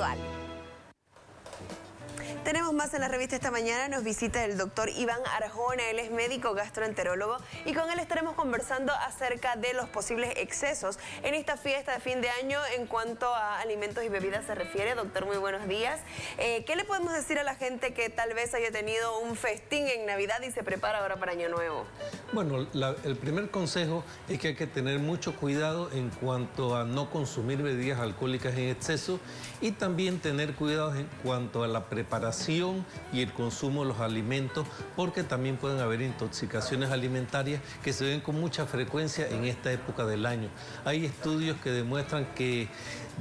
virtual. Tenemos más en la revista esta mañana, nos visita el doctor Iván Arjona, él es médico gastroenterólogo y con él estaremos conversando acerca de los posibles excesos en esta fiesta de fin de año en cuanto a alimentos y bebidas se refiere. Doctor, muy buenos días. Eh, ¿Qué le podemos decir a la gente que tal vez haya tenido un festín en Navidad y se prepara ahora para Año Nuevo? Bueno, el primer consejo es que hay que tener mucho cuidado en cuanto a no consumir bebidas alcohólicas en exceso y también tener cuidado en cuanto a la preparación y el consumo de los alimentos, porque también pueden haber intoxicaciones alimentarias que se ven con mucha frecuencia en esta época del año. Hay estudios que demuestran que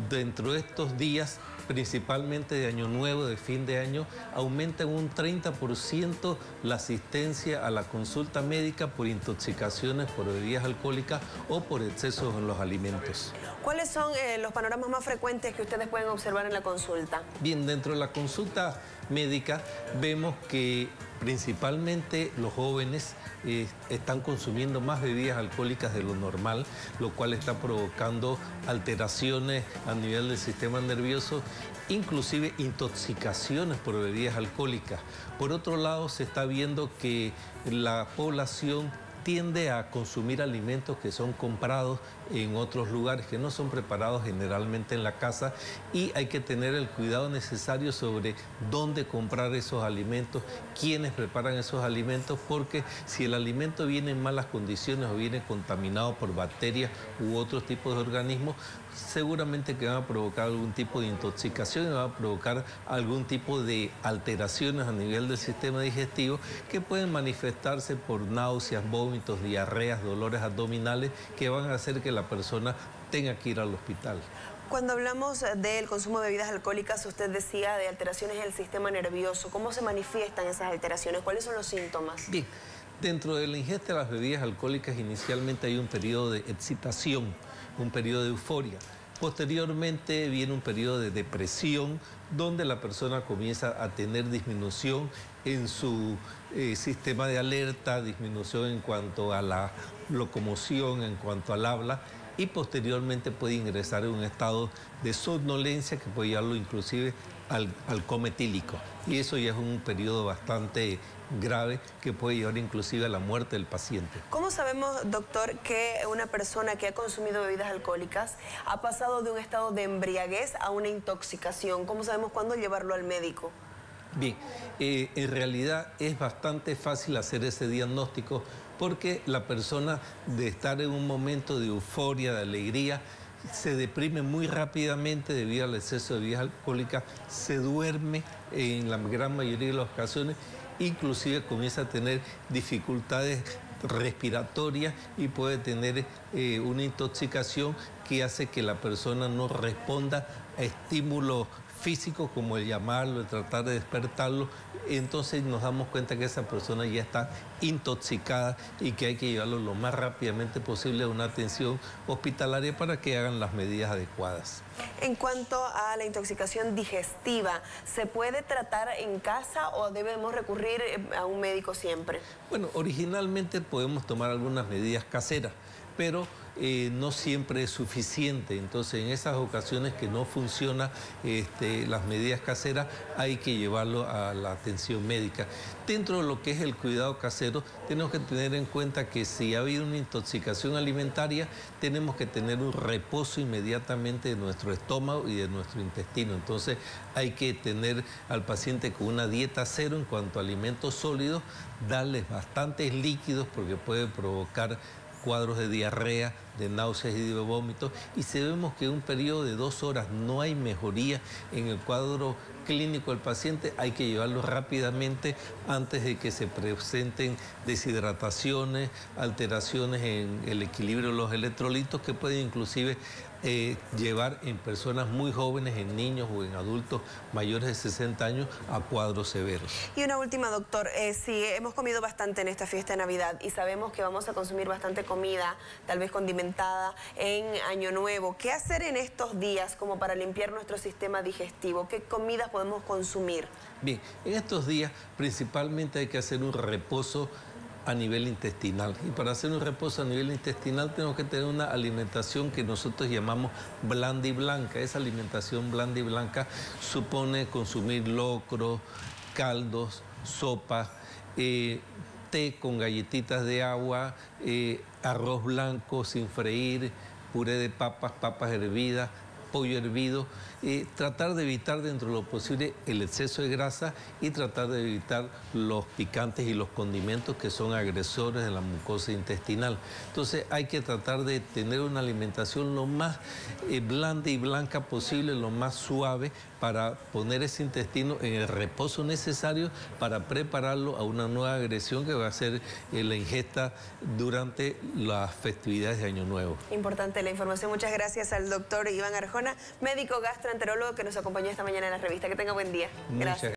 dentro de estos días principalmente de Año Nuevo, de fin de año, aumenta en un 30% la asistencia a la consulta médica por intoxicaciones por bebidas alcohólicas o por excesos en los alimentos. ¿Cuáles son eh, los panoramas más frecuentes que ustedes pueden observar en la consulta? Bien, dentro de la consulta médica vemos que principalmente los jóvenes eh, están consumiendo más bebidas alcohólicas de lo normal, lo cual está provocando alteraciones a nivel del sistema nervioso, inclusive intoxicaciones por bebidas alcohólicas. Por otro lado, se está viendo que la población tiende a consumir alimentos que son comprados en otros lugares, que no son preparados generalmente en la casa y hay que tener el cuidado necesario sobre dónde comprar esos alimentos, quiénes preparan esos alimentos, porque si el alimento viene en malas condiciones o viene contaminado por bacterias u otros tipos de organismos, seguramente que van a provocar algún tipo de intoxicación y van a provocar algún tipo de alteraciones a nivel del sistema digestivo que pueden manifestarse por náuseas, vómitos, diarreas, dolores abdominales que van a hacer que la persona tenga que ir al hospital. Cuando hablamos del consumo de bebidas alcohólicas, usted decía de alteraciones en el sistema nervioso. ¿Cómo se manifiestan esas alteraciones? ¿Cuáles son los síntomas? Bien, dentro de la ingesta de las bebidas alcohólicas inicialmente hay un periodo de excitación, un periodo de euforia. Posteriormente viene un periodo de depresión donde la persona comienza a tener disminución en su eh, sistema de alerta, disminución en cuanto a la locomoción, en cuanto al habla y posteriormente puede ingresar en un estado de somnolencia que puede llevarlo inclusive al, al cometílico. Y eso ya es un periodo bastante grave que puede llevar inclusive a la muerte del paciente. ¿Cómo sabemos, doctor, que una persona que ha consumido bebidas alcohólicas ha pasado de un estado de embriaguez a una intoxicación? ¿Cómo sabemos cuándo llevarlo al médico? Bien, eh, en realidad es bastante fácil hacer ese diagnóstico porque la persona de estar en un momento de euforia, de alegría, se deprime muy rápidamente debido al exceso de bebidas alcohólicas, se duerme en la gran mayoría de las ocasiones, inclusive comienza a tener dificultades respiratorias y puede tener eh, una intoxicación que hace que la persona no responda a estímulos físico como el llamarlo, el tratar de despertarlo, entonces nos damos cuenta que esa persona ya está intoxicada y que hay que llevarlo lo más rápidamente posible a una atención hospitalaria para que hagan las medidas adecuadas. En cuanto a la intoxicación digestiva, ¿se puede tratar en casa o debemos recurrir eh, a un médico siempre? Bueno, originalmente podemos tomar algunas medidas caseras, pero eh, no siempre es suficiente. Entonces, en esas ocasiones que no funcionan este, las medidas caseras, hay que llevarlo a la atención médica. Dentro de lo que es el cuidado casero, tenemos que tener en cuenta que si ha habido una intoxicación alimentaria, tenemos que tener un reposo inmediatamente de nuestro estómago y de nuestro intestino. Entonces, hay que tener al paciente con una dieta cero en cuanto a alimentos sólidos, darles bastantes líquidos porque puede provocar cuadros de diarrea, de náuseas y de vómitos, y si vemos que en un periodo de dos horas no hay mejoría en el cuadro clínico del paciente, hay que llevarlo rápidamente antes de que se presenten deshidrataciones, alteraciones en el equilibrio de los electrolitos que pueden inclusive eh, llevar en personas muy jóvenes, en niños o en adultos mayores de 60 años a cuadros severos. Y una última, doctor, eh, si hemos comido bastante en esta fiesta de Navidad y sabemos que vamos a consumir bastante comida, tal vez condimentada en Año Nuevo, ¿qué hacer en estos días como para limpiar nuestro sistema digestivo? ¿Qué comidas podemos consumir? Bien, en estos días principalmente hay que hacer un reposo a nivel intestinal. Y para hacer un reposo a nivel intestinal tenemos que tener una alimentación que nosotros llamamos blanda y blanca. Esa alimentación blanda y blanca supone consumir locro, caldos, sopa, eh, té con galletitas de agua, eh, arroz blanco sin freír, puré de papas, papas hervidas, pollo hervido, y tratar de evitar dentro de lo posible el exceso de grasa y tratar de evitar los picantes y los condimentos que son agresores de la mucosa intestinal. Entonces hay que tratar de tener una alimentación lo más eh, blanda y blanca posible, lo más suave para poner ese intestino en el reposo necesario para prepararlo a una nueva agresión que va a ser eh, la ingesta durante las festividades de Año Nuevo. Importante la información. Muchas gracias al doctor Iván Arjona, médico gastroenterólogo que nos acompañó esta mañana en la revista. Que tenga buen día. Gracias.